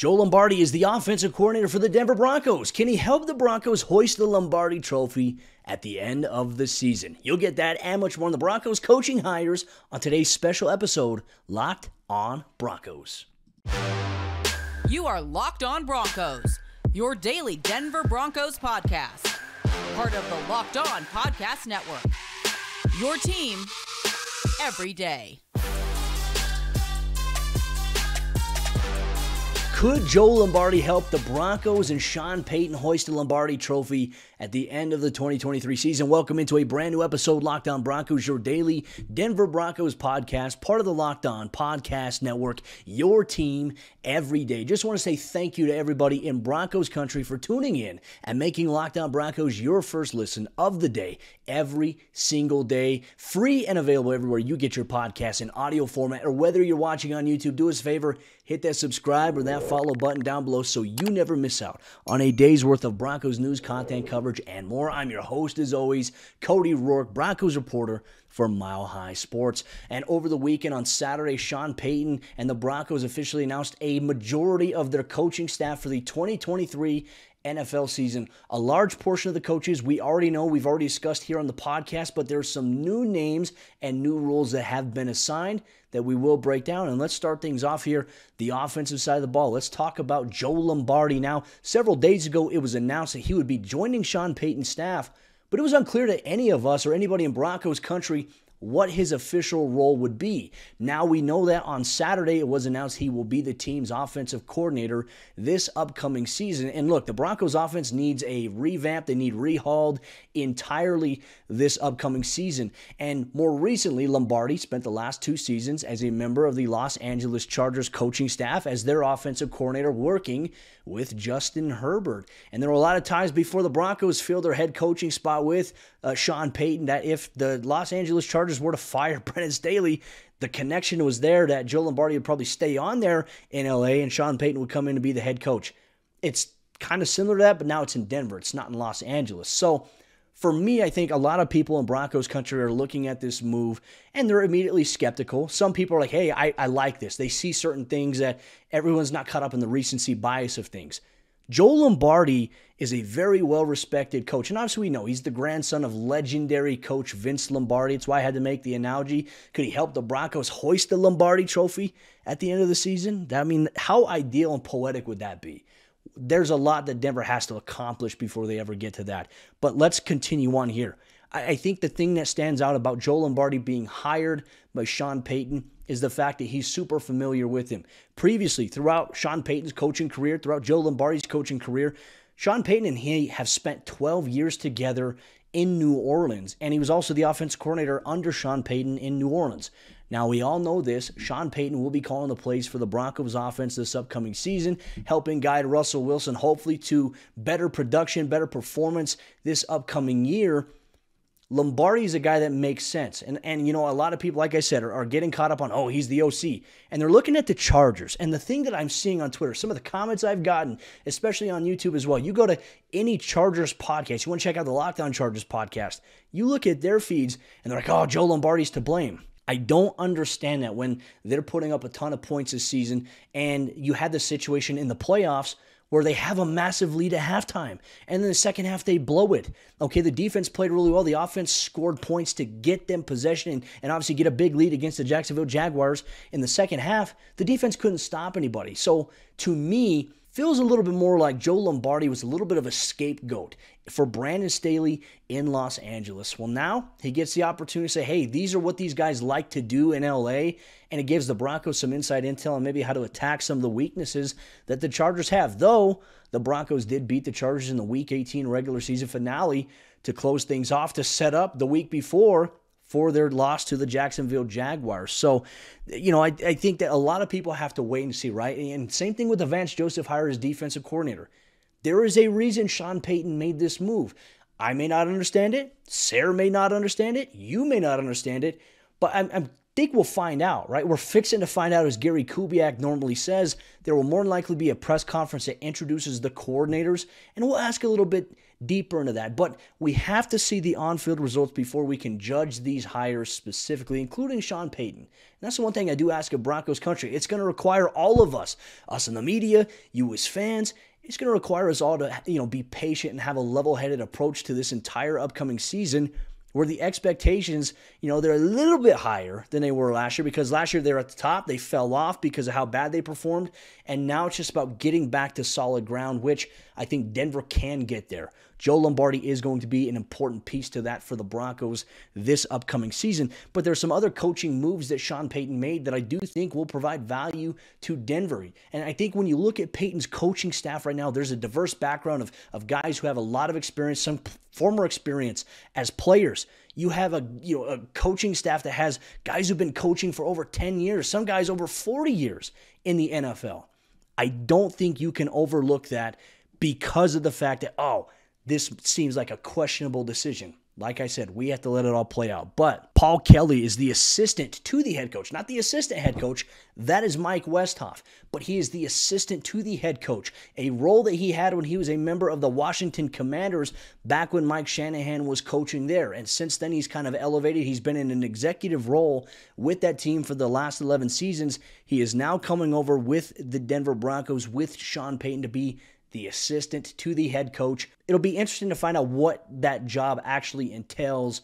Joe Lombardi is the offensive coordinator for the Denver Broncos. Can he help the Broncos hoist the Lombardi trophy at the end of the season? You'll get that and much more on the Broncos coaching hires on today's special episode, Locked on Broncos. You are Locked on Broncos, your daily Denver Broncos podcast, part of the Locked on Podcast Network. Your team every day. Could Joe Lombardi help the Broncos and Sean Payton hoist the Lombardi trophy at the end of the 2023 season? Welcome into a brand new episode, Locked On Broncos, your daily Denver Broncos podcast, part of the Locked On Podcast Network, your team every day. Just want to say thank you to everybody in Broncos country for tuning in and making Locked On Broncos your first listen of the day every single day, free and available everywhere you get your podcast in audio format, or whether you're watching on YouTube, do us a favor, hit that subscribe or that follow button down below so you never miss out on a day's worth of Broncos news, content coverage, and more. I'm your host, as always, Cody Roark, Broncos reporter for Mile High Sports. And over the weekend on Saturday, Sean Payton and the Broncos officially announced a majority of their coaching staff for the 2023 NFL season. A large portion of the coaches we already know, we've already discussed here on the podcast, but there's some new names and new rules that have been assigned that we will break down. And let's start things off here the offensive side of the ball. Let's talk about Joe Lombardi. Now, several days ago, it was announced that he would be joining Sean Payton's staff, but it was unclear to any of us or anybody in Broncos country what his official role would be. Now we know that on Saturday it was announced he will be the team's offensive coordinator this upcoming season. And look, the Broncos offense needs a revamp, they need rehauled entirely this upcoming season. And more recently, Lombardi spent the last two seasons as a member of the Los Angeles Chargers coaching staff as their offensive coordinator working with Justin Herbert. And there were a lot of times before the Broncos filled their head coaching spot with uh, Sean Payton that if the Los Angeles Chargers were to fire Brandon Staley, the connection was there that Joe Lombardi would probably stay on there in LA and Sean Payton would come in to be the head coach. It's kind of similar to that, but now it's in Denver. It's not in Los Angeles. So for me, I think a lot of people in Broncos country are looking at this move and they're immediately skeptical. Some people are like, hey, I, I like this. They see certain things that everyone's not caught up in the recency bias of things. Joe Lombardi is a very well respected coach. And obviously, we know he's the grandson of legendary coach Vince Lombardi. That's why I had to make the analogy. Could he help the Broncos hoist the Lombardi trophy at the end of the season? I mean, how ideal and poetic would that be? There's a lot that Denver has to accomplish before they ever get to that. But let's continue on here. I think the thing that stands out about Joe Lombardi being hired by Sean Payton is the fact that he's super familiar with him. Previously, throughout Sean Payton's coaching career, throughout Joe Lombardi's coaching career, Sean Payton and he have spent 12 years together in New Orleans, and he was also the offense coordinator under Sean Payton in New Orleans. Now, we all know this. Sean Payton will be calling the plays for the Broncos offense this upcoming season, helping guide Russell Wilson, hopefully, to better production, better performance this upcoming year. Lombardi is a guy that makes sense. And, and you know, a lot of people, like I said, are, are getting caught up on, oh, he's the OC. And they're looking at the Chargers. And the thing that I'm seeing on Twitter, some of the comments I've gotten, especially on YouTube as well, you go to any Chargers podcast, you want to check out the Locked On Chargers podcast, you look at their feeds and they're like, oh, Joe Lombardi's to blame. I don't understand that when they're putting up a ton of points this season and you had the situation in the playoffs where they have a massive lead at halftime. And then the second half, they blow it. Okay, the defense played really well. The offense scored points to get them possession and, and obviously get a big lead against the Jacksonville Jaguars. In the second half, the defense couldn't stop anybody. So to me, feels a little bit more like Joe Lombardi was a little bit of a scapegoat for Brandon Staley in Los Angeles. Well, now he gets the opportunity to say, hey, these are what these guys like to do in LA. And it gives the Broncos some inside intel on maybe how to attack some of the weaknesses that the Chargers have. Though the Broncos did beat the Chargers in the Week 18 regular season finale to close things off to set up the week before for their loss to the Jacksonville Jaguars. So, you know, I, I think that a lot of people have to wait and see, right? And same thing with the Vance Joseph hire as defensive coordinator. There is a reason Sean Payton made this move. I may not understand it. Sayre may not understand it. You may not understand it. But I'm, I'm think we'll find out, right? We're fixing to find out, as Gary Kubiak normally says. There will more than likely be a press conference that introduces the coordinators, and we'll ask a little bit deeper into that. But we have to see the on field results before we can judge these hires specifically, including Sean Payton. And that's the one thing I do ask of Broncos country. It's going to require all of us, us in the media, you as fans, it's going to require us all to you know be patient and have a level-headed approach to this entire upcoming season where the expectations, you know, they're a little bit higher than they were last year because last year they were at the top, they fell off because of how bad they performed, and now it's just about getting back to solid ground, which I think Denver can get there. Joe Lombardi is going to be an important piece to that for the Broncos this upcoming season. But there's some other coaching moves that Sean Payton made that I do think will provide value to Denver. And I think when you look at Payton's coaching staff right now, there's a diverse background of, of guys who have a lot of experience, some former experience as players. You have a you know a coaching staff that has guys who've been coaching for over 10 years, some guys over 40 years in the NFL. I don't think you can overlook that because of the fact that, oh, this seems like a questionable decision. Like I said, we have to let it all play out. But Paul Kelly is the assistant to the head coach, not the assistant head coach. That is Mike Westhoff. But he is the assistant to the head coach, a role that he had when he was a member of the Washington Commanders back when Mike Shanahan was coaching there. And since then, he's kind of elevated. He's been in an executive role with that team for the last 11 seasons. He is now coming over with the Denver Broncos with Sean Payton to be the assistant to the head coach. It'll be interesting to find out what that job actually entails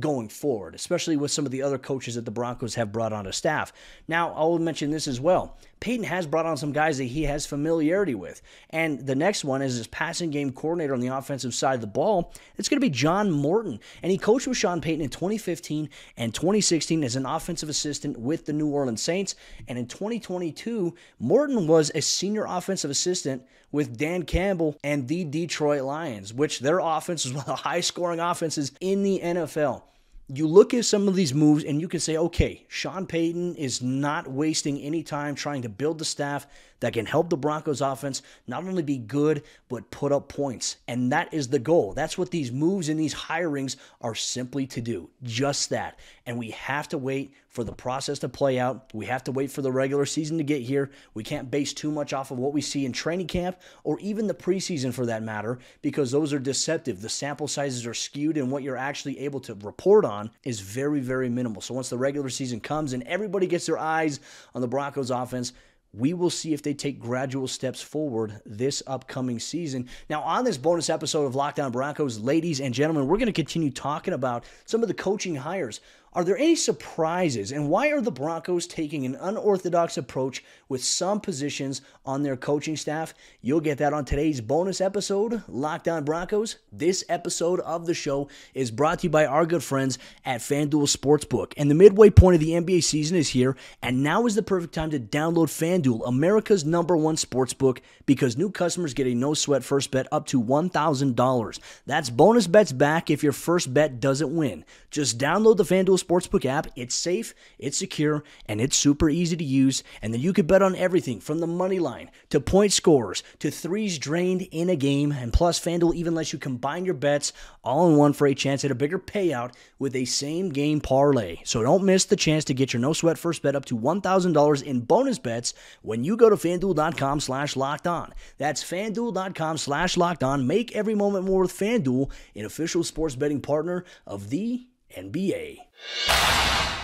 going forward, especially with some of the other coaches that the Broncos have brought onto staff. Now, I'll mention this as well. Payton has brought on some guys that he has familiarity with. And the next one is his passing game coordinator on the offensive side of the ball. It's going to be John Morton. And he coached with Sean Payton in 2015 and 2016 as an offensive assistant with the New Orleans Saints. And in 2022, Morton was a senior offensive assistant with Dan Campbell and the Detroit Lions, which their offense is one of the high scoring offenses in the NFL you look at some of these moves and you can say, okay, Sean Payton is not wasting any time trying to build the staff that can help the Broncos offense not only be good, but put up points. And that is the goal. That's what these moves and these hirings are simply to do. Just that. And we have to wait for the process to play out. We have to wait for the regular season to get here. We can't base too much off of what we see in training camp or even the preseason for that matter, because those are deceptive. The sample sizes are skewed, and what you're actually able to report on is very, very minimal. So once the regular season comes and everybody gets their eyes on the Broncos offense, we will see if they take gradual steps forward this upcoming season. Now, on this bonus episode of Locked On Broncos, ladies and gentlemen, we're going to continue talking about some of the coaching hires are there any surprises, and why are the Broncos taking an unorthodox approach with some positions on their coaching staff? You'll get that on today's bonus episode, Locked On Broncos. This episode of the show is brought to you by our good friends at FanDuel Sportsbook. And the midway point of the NBA season is here, and now is the perfect time to download FanDuel, America's number one sportsbook, because new customers get a no sweat first bet up to $1,000. That's bonus bets back if your first bet doesn't win. Just download the FanDuel Sportsbook app. It's safe, it's secure, and it's super easy to use. And then you can bet on everything from the money line to point scores to threes drained in a game. And plus, FanDuel even lets you combine your bets all in one for a chance at a bigger payout with a same game parlay. So don't miss the chance to get your no sweat first bet up to $1,000 in bonus bets when you go to fanduel.com slash locked on. That's fanduel.com slash locked on. Make every moment more with FanDuel, an official sports betting partner of the NBA.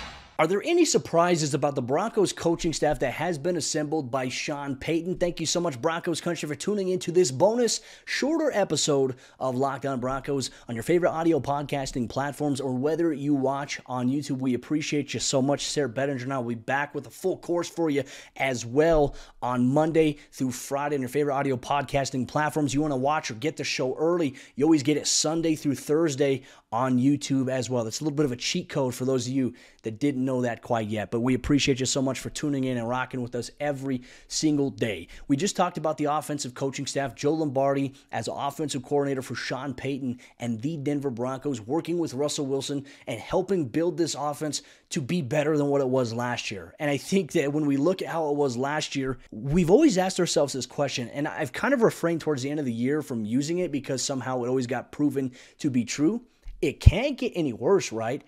Are there any surprises about the Broncos coaching staff that has been assembled by Sean Payton? Thank you so much, Broncos Country, for tuning into this bonus, shorter episode of Locked On Broncos on your favorite audio podcasting platforms or whether you watch on YouTube. We appreciate you so much. Sayre Bedinger and I will be back with a full course for you as well on Monday through Friday on your favorite audio podcasting platforms. You want to watch or get the show early, you always get it Sunday through Thursday on YouTube as well. That's a little bit of a cheat code for those of you that didn't know that quite yet. But we appreciate you so much for tuning in and rocking with us every single day. We just talked about the offensive coaching staff, Joe Lombardi as offensive coordinator for Sean Payton and the Denver Broncos, working with Russell Wilson and helping build this offense to be better than what it was last year. And I think that when we look at how it was last year, we've always asked ourselves this question, and I've kind of refrained towards the end of the year from using it because somehow it always got proven to be true. It can't get any worse, right?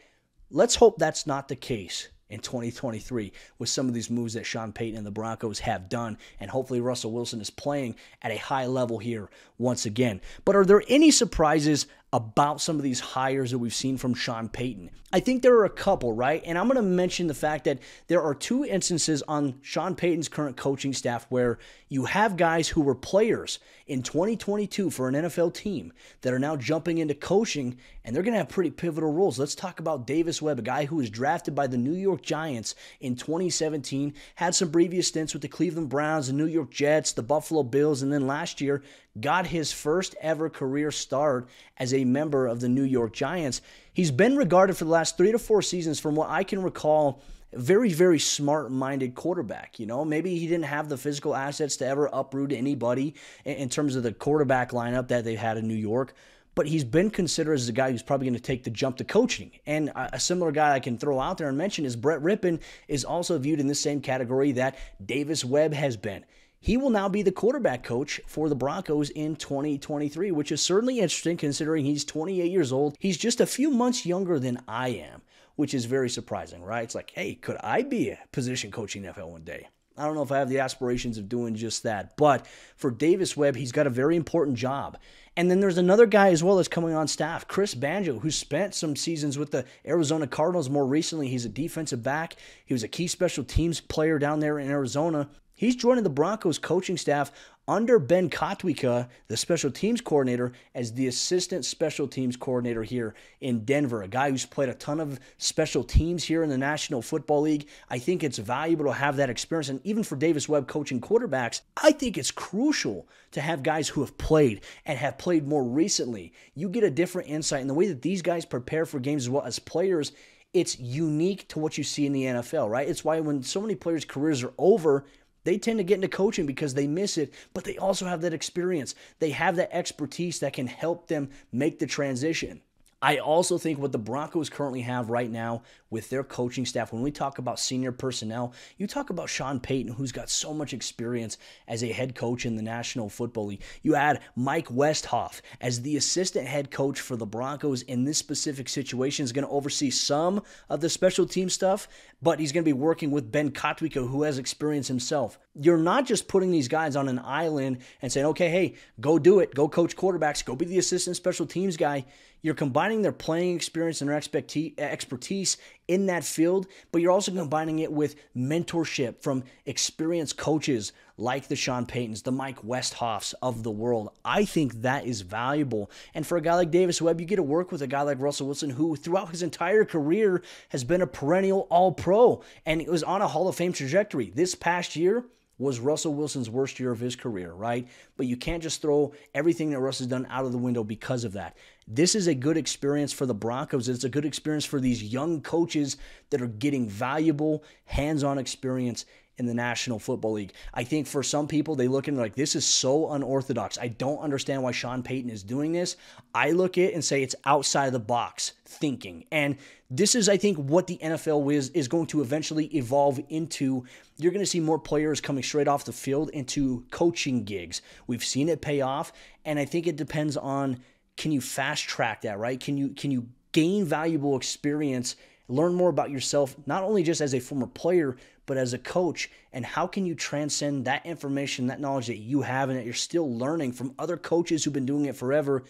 Let's hope that's not the case. in 2023 with some of these moves that Sean Payton and the Broncos have done. And hopefully, Russell Wilson is playing at a high level here once again. But are there any surprises about some of these hires that we've seen from Sean Payton. I think there are a couple, right? And I'm going to mention the fact that there are two instances on Sean Payton's current coaching staff where you have guys who were players in 2022 for an NFL team that are now jumping into coaching and they're going to have pretty pivotal roles. Let's talk about Davis Webb, a guy who was drafted by the New York Giants in 2017, had some previous stints with the Cleveland Browns, the New York Jets, the Buffalo Bills, and then last year got his first ever career start as a member of the New York Giants. He's been regarded for the last three to four seasons, from what I can recall, very, very smart minded quarterback. You know, maybe he didn't have the physical assets to ever uproot anybody in terms of the quarterback lineup that they had in New York. But he's been considered as a guy who's probably going to take the jump to coaching. And a similar guy I can throw out there and mention is Brett Rypien is also viewed in the same category that Davis Webb has been. He will now be the quarterback coach for the Broncos in 2023, which is certainly interesting considering he's 28 years old. He's just a few months younger than I am, which is very surprising, right? It's like, hey, could I be a position coaching NFL one day? I don't know if I have the aspirations of doing just that. But for Davis Webb, he's got a very important job. And then there's another guy as well that's coming on staff, Chris Banjo, who spent some seasons with the Arizona Cardinals more recently. He's a defensive back. He was a key special teams player down there in Arizona. He's joining the Broncos coaching staff under Ben Kotwica, the special teams coordinator, as the assistant special teams coordinator here in Denver. A guy who's played a ton of special teams here in the National Football League. I think it's valuable to have that experience. And even for Davis Webb coaching quarterbacks, I think it's crucial to have guys who have played and have played more recently. You get a different insight in the way that these guys prepare for games as well as players it's unique to what you see in the NFL, right? It's why when so many players' careers are over, they tend to get into coaching because they miss it, but they also have that experience. They have that expertise that can help them make the transition. I also think what the Broncos currently have right now with their coaching staff, when we talk about senior personnel, you talk about Sean Payton, who's got so much experience as a head coach in the National Football League. You add Mike Westhoff as the assistant head coach for the Broncos in this specific situation, is going to oversee some of the special team stuff, but he's going to be working with Ben Kotwica, who has experience himself. You're not just putting these guys on an island and saying, okay, hey, go do it, go coach quarterbacks, go be the assistant special teams guy. You're combining their playing experience and their expertise in that field, but you're also combining it with mentorship from experienced coaches like the Sean Paytons, the Mike Westhoffs of the world. I think that is valuable. And for a guy like Davis Webb, you get to work with a guy like Russell Wilson, who throughout his entire career has been a perennial All Pro and it was on a Hall of Fame trajectory. This past year, was Russell Wilson's worst year of his career, right? But you can't just throw everything that Russ has done out of the window because of that. This is a good experience for the Broncos. It's a good experience for these young coaches that are getting valuable hands on experience in the National Football League. I think for some people, they look it like this is so unorthodox. I don't understand why Sean Payton is doing this. I look at it and say it's outside of the box thinking. And this is, I think, what the NFL is, is going to eventually evolve into. You're going to see more players coming straight off the field into coaching gigs. We've seen it pay off, and I think it depends on can you fast track that, right? Can you can you gain valuable experience, learn more about yourself, not only just as a former player, but as a coach, and how can you transcend that information, that knowledge that you have and that you're still learning from other coaches who've been doing it forever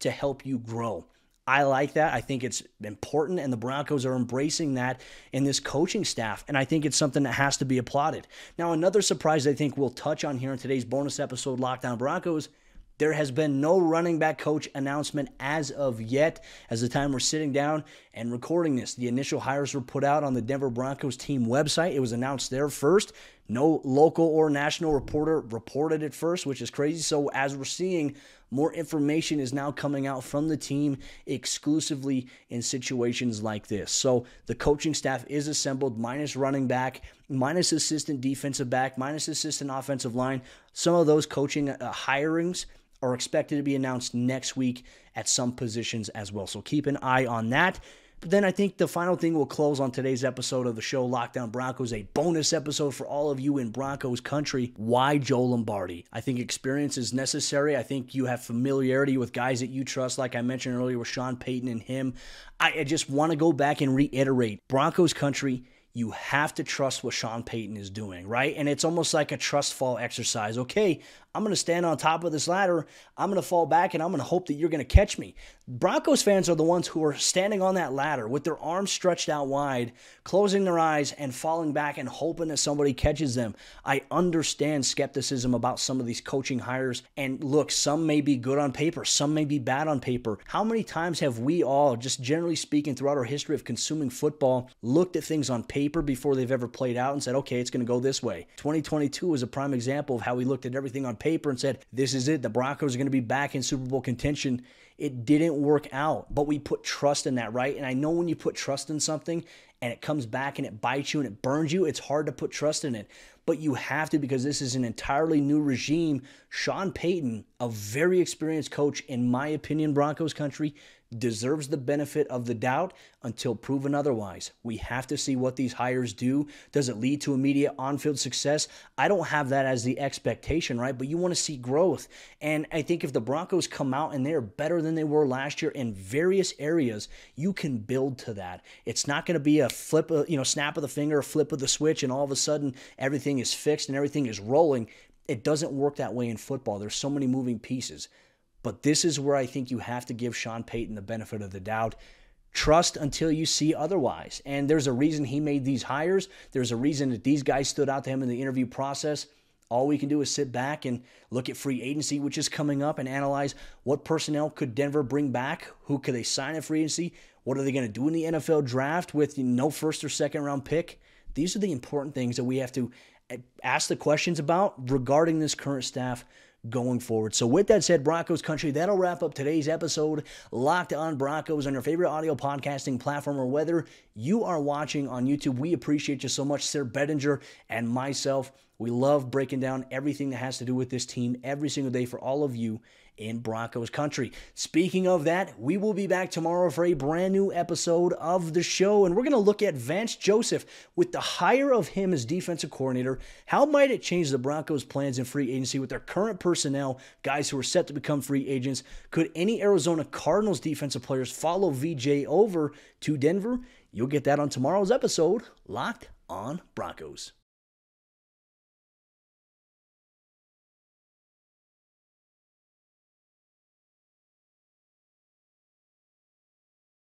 to help you grow? I like that. I think it's important, and the Broncos are embracing that in this coaching staff. And I think it's something that has to be applauded. Now, another surprise I think we'll touch on here in today's bonus episode, Locked On Broncos. There has been no running back coach announcement as of yet. As the time we're sitting down and recording this, the initial hires were put out on the Denver Broncos team website. It was announced there first. No local or national reporter reported it first, which is crazy. So, as we're seeing, more information is now coming out from the team exclusively in situations like this. So, the coaching staff is assembled, minus running back, minus assistant defensive back, minus assistant offensive line. Some of those coaching uh, hirings are expected to be announced next week at some positions as well. So, keep an eye on that. But then I think the final thing we'll close on today's episode of the show, Locked On Broncos, a bonus episode for all of you in Broncos country. Why Joe Lombardi? I think experience is necessary. I think you have familiarity with guys that you trust, like I mentioned earlier with Sean Payton and him. I, I just want to go back and reiterate Broncos country you have to trust what Sean Payton is doing, right? And it's almost like a trust fall exercise. Okay, I'm going to stand on top of this ladder. I'm going to fall back and I'm going to hope that you're going to catch me. Broncos fans are the ones who are standing on that ladder with their arms stretched out wide, closing their eyes and falling back and hoping that somebody catches them. I understand skepticism about some of these coaching hires. And look, some may be good on paper, some may be bad on paper. How many times have we all, just generally speaking, throughout our history of consuming football, looked at things on paper before they've ever played out and said, okay, it's going to go this way? 2022 is a prime example of how we looked at everything on paper and said, this is it. The Broncos are going to be back in Super Bowl contention. It didn't work out, but we put trust in that, right? And I know when you put trust in something and it comes back and it bites you and it burns you, it's hard to put trust in it. But you have to because this is an entirely new regime. Sean Payton, a very experienced coach, in my opinion, Broncos country, deserves the benefit of the doubt until proven otherwise. We have to see what these hires do. Does it lead to immediate on field success? I don't have that as the expectation, right? But you want to see growth. And I think if the Broncos come out and they're better than they were last year in various areas, you can build to that. It's not going to be a flip, of, you know, snap of the finger, a flip of the switch, and all of a sudden everything is fixed and everything is rolling. It doesn't work that way in football. There's so many moving pieces. But this is where I think you have to give Sean Payton the benefit of the doubt. Trust until you see otherwise. And there's a reason he made these hires. There's a reason that these guys stood out to him in the interview process. All we can do is sit back and look at free agency, which is coming up, and analyze what personnel could Denver bring back? Who could they sign at free agency? What are they going to do in the NFL draft with no first or second round pick? These are the important things that we have to eh, ask the questions about regarding this current staff going forward. So, with that said, Broncos country, that'll wrap up today's episode. Locked on Broncos on your favorite audio podcasting platform, or whether you are watching on YouTube. We appreciate you so much, Sayre Bedinger and myself. We love breaking down everything that has to do with this team every single day for all of you in Broncos country. Speaking of that, we will be back tomorrow for a brand new episode of the show, and we're going to look at Vance Joseph with the hire of him as defensive coordinator. How might it change the Broncos' plans in free agency with their current personnel, guys who are set to become free agents? Could any Arizona Cardinals defensive players follow VJ over to Denver? You'll get that on tomorrow's episode, Locked on Broncos.